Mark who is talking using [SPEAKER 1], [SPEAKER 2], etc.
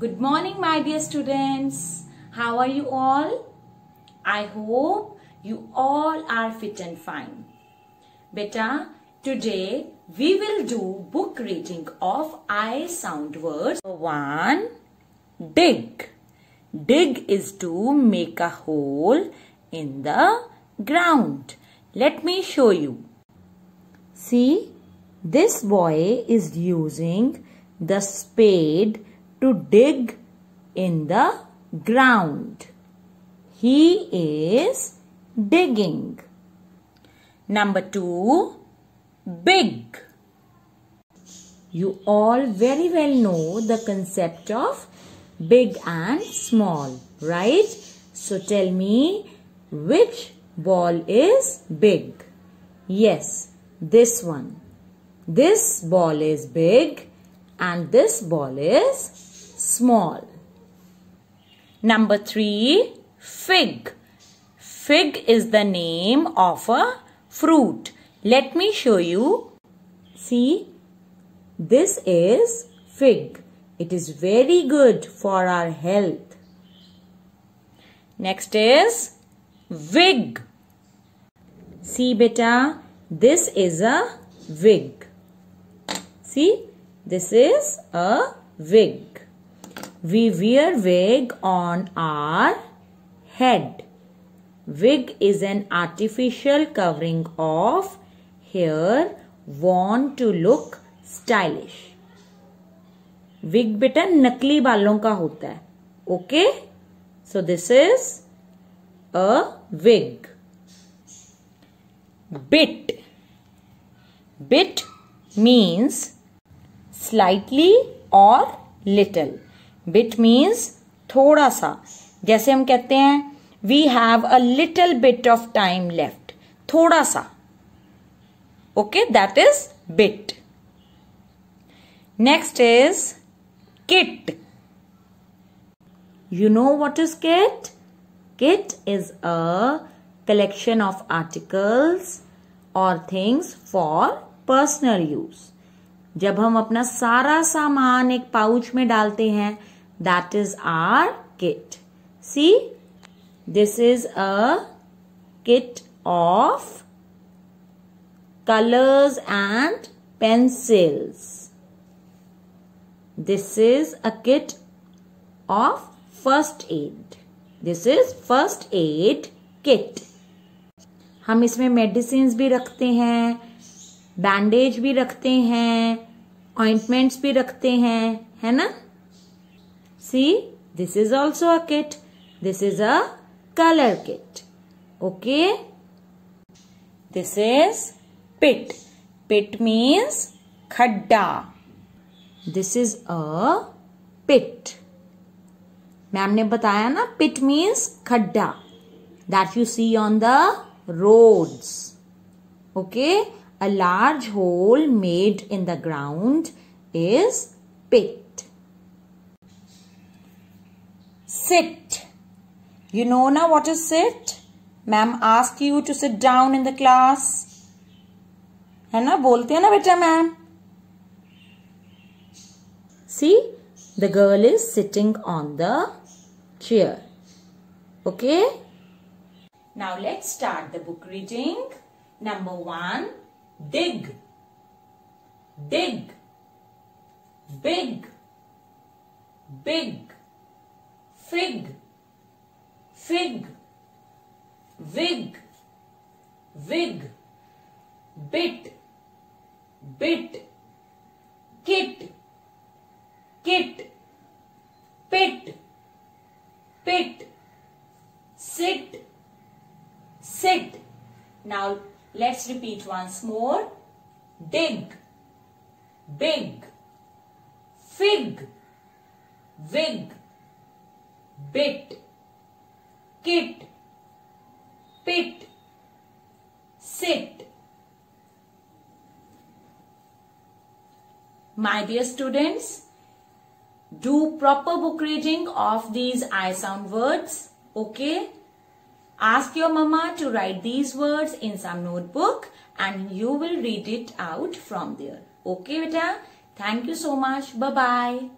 [SPEAKER 1] Good morning, my dear students. How are you all? I hope you all are fit and fine. Beta, today we will do book reading of I sound words. One, dig. Dig is to make a hole in the ground. Let me show you. See, this boy is using the spade to dig in the ground. He is digging. Number two, big. You all very well know the concept of big and small, right? So tell me which ball is big? Yes, this one. This ball is big and this ball is small. Number three, fig. Fig is the name of a fruit. Let me show you. See, this is fig. It is very good for our health. Next is wig. See beta, this is a wig. See, this is a wig. We wear wig on our head. Wig is an artificial covering of hair worn to look stylish. Wig बेटा नकली बालों का होता है okay so this is a wig bit bit means slightly or little bit means थोड़ा सा। जैसे हम कहते हैं we have a little bit of time left थोड़ा सा। Okay that is bit next is kit you know what is kit kit is a collection of articles और things for personal use जब हम अपना सारा सामान एक पाउच में डालते हैं that is our kit see this is a kit of colors and pencils. This is a kit of first aid. This is first aid kit. हम इसमें मेडिसिन भी रखते हैं बैंडेज भी रखते हैं ऑइंटमेंट्स भी रखते हैं है ना? See this is also a kit this is a colour kit okay this is pit pit means खड्डा this is a pit ma'am ने बताया ना पिट मीन्स खड्डा that you see on the roads. Okay, a large hole made in the ground is pit. Sit. You know now what is sit? Ma'am asked you to sit down in the class. है ना बोलते हैं ना बेटा ma'am See, the girl is sitting on the chair. Okay? Now let's start the book reading. Number one, Dig. Dig. Big. Big. Fig. Fig. Wig. Wig. Bit. Bit. Kit. Kit. Pit. Pit. Sit sit. Now let's repeat once more. Dig, big, fig, wig, bit, kit, pit, sit. My dear students, do proper book reading of these I sound words. Okay? Ask your mama to write these words in some notebook and you will read it out from there. Okay beta? Thank you so much. Bye-bye.